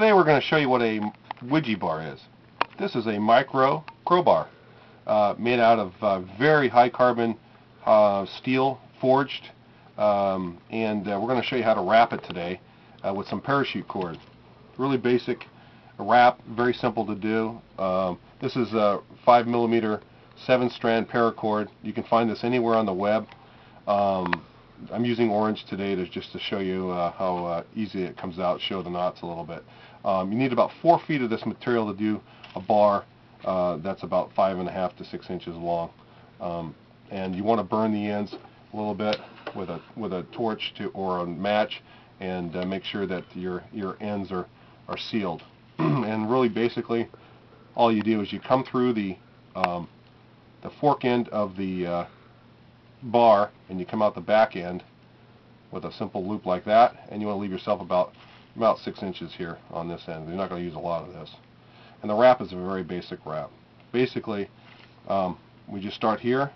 today we're going to show you what a Widgy bar is. This is a micro crowbar uh, made out of uh, very high carbon uh, steel forged um, and uh, we're going to show you how to wrap it today uh, with some parachute cord. Really basic wrap, very simple to do. Um, this is a 5 millimeter 7 strand paracord. You can find this anywhere on the web. Um, I'm using orange today to just to show you uh, how uh, easy it comes out, show the knots a little bit. Um, you need about four feet of this material to do a bar uh, that's about five and a half to six inches long. Um, and you want to burn the ends a little bit with a with a torch to or a match, and uh, make sure that your your ends are are sealed. and really, basically, all you do is you come through the um, the fork end of the uh, bar and you come out the back end with a simple loop like that and you want to leave yourself about about six inches here on this end. You're not going to use a lot of this. And the wrap is a very basic wrap. Basically, um, we just start here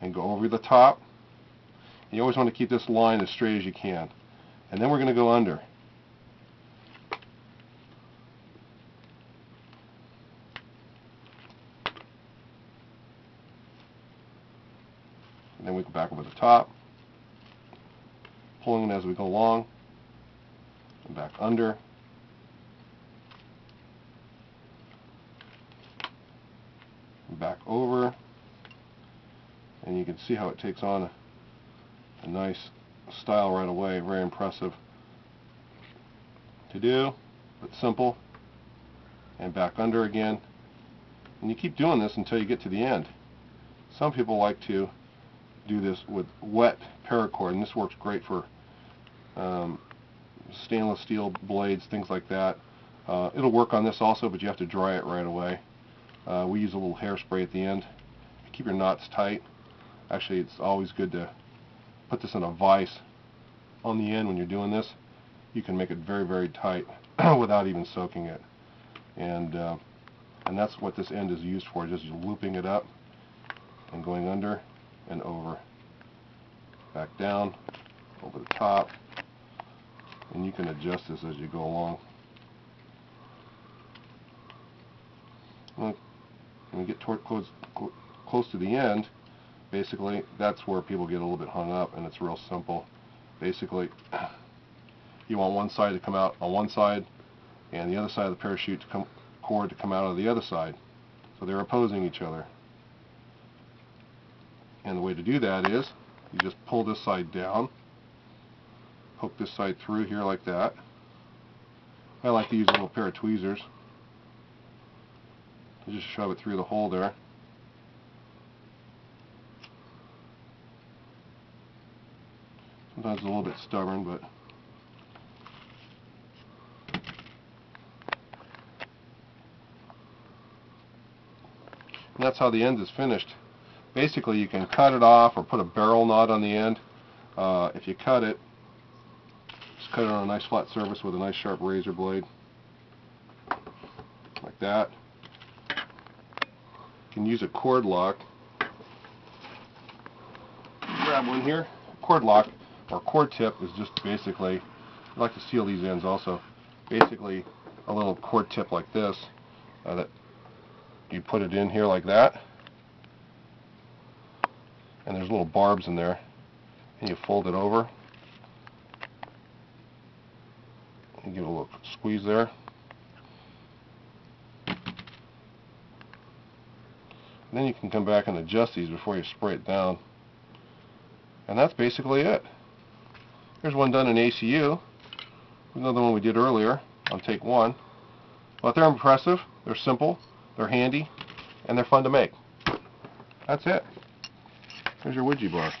and go over the top. You always want to keep this line as straight as you can. And then we're going to go under. and then we go back over the top, pulling it as we go along, and back under, back over, and you can see how it takes on a, a nice style right away, very impressive to do, but simple, and back under again, and you keep doing this until you get to the end. Some people like to do this with wet paracord, and this works great for um, stainless steel blades, things like that. Uh, it'll work on this also, but you have to dry it right away. Uh, we use a little hairspray at the end to keep your knots tight. Actually, it's always good to put this in a vise on the end when you're doing this. You can make it very, very tight without even soaking it. And uh, and that's what this end is used for, just looping it up and going under and over. Back down, over the top, and you can adjust this as you go along. When we get toward close, close to the end, basically that's where people get a little bit hung up and it's real simple. Basically, you want one side to come out on one side and the other side of the parachute to come, cord to come out of the other side. So they're opposing each other. And the way to do that is you just pull this side down, poke this side through here like that. I like to use a little pair of tweezers. You just shove it through the hole there. Sometimes it's a little bit stubborn, but and that's how the end is finished basically you can cut it off or put a barrel knot on the end. Uh, if you cut it, just cut it on a nice flat surface with a nice sharp razor blade, like that. You can use a cord lock. Grab one here. Cord lock or cord tip is just basically, I like to seal these ends also, basically a little cord tip like this uh, that you put it in here like that and there's little barbs in there. And you fold it over. And give it a little squeeze there. And then you can come back and adjust these before you spray it down. And that's basically it. Here's one done in ACU another one we did earlier on take one. But they're impressive. They're simple. They're handy. And they're fun to make. That's it There's your Widgy bar.